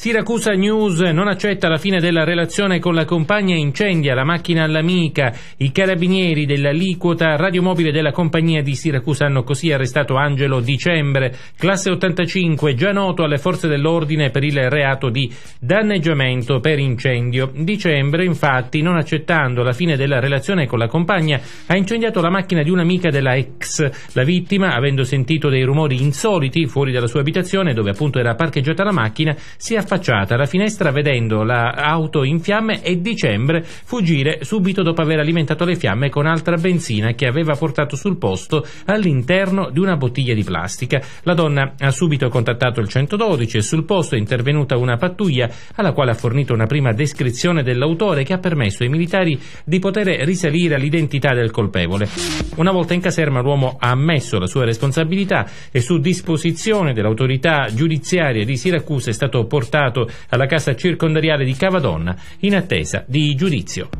Siracusa News non accetta la fine della relazione con la compagnia incendia la macchina all'amica. I carabinieri dell'aliquota radiomobile della compagnia di Siracusa hanno così arrestato Angelo Dicembre, classe 85, già noto alle forze dell'ordine per il reato di danneggiamento per incendio. Dicembre, infatti, non accettando la fine della relazione con la compagnia, ha incendiato la macchina di un'amica della ex. La vittima, avendo sentito dei rumori insoliti fuori dalla sua abitazione, dove appunto era parcheggiata la macchina, si è affacciata alla finestra vedendo l'auto in fiamme e Dicembre fuggire subito dopo aver alimentato le fiamme con altra benzina che aveva portato sul posto all'interno di una bottiglia di plastica. La donna ha subito contattato il 112 e sul posto è intervenuta una pattuglia alla quale ha fornito una prima descrizione dell'autore che ha permesso ai militari di poter risalire all'identità del colpevole. Una volta in caserma l'uomo ha ammesso la sua responsabilità e su disposizione dell'autorità giudiziaria di Siracusa è stato portato alla casa circondariale di Cavadonna in attesa di giudizio.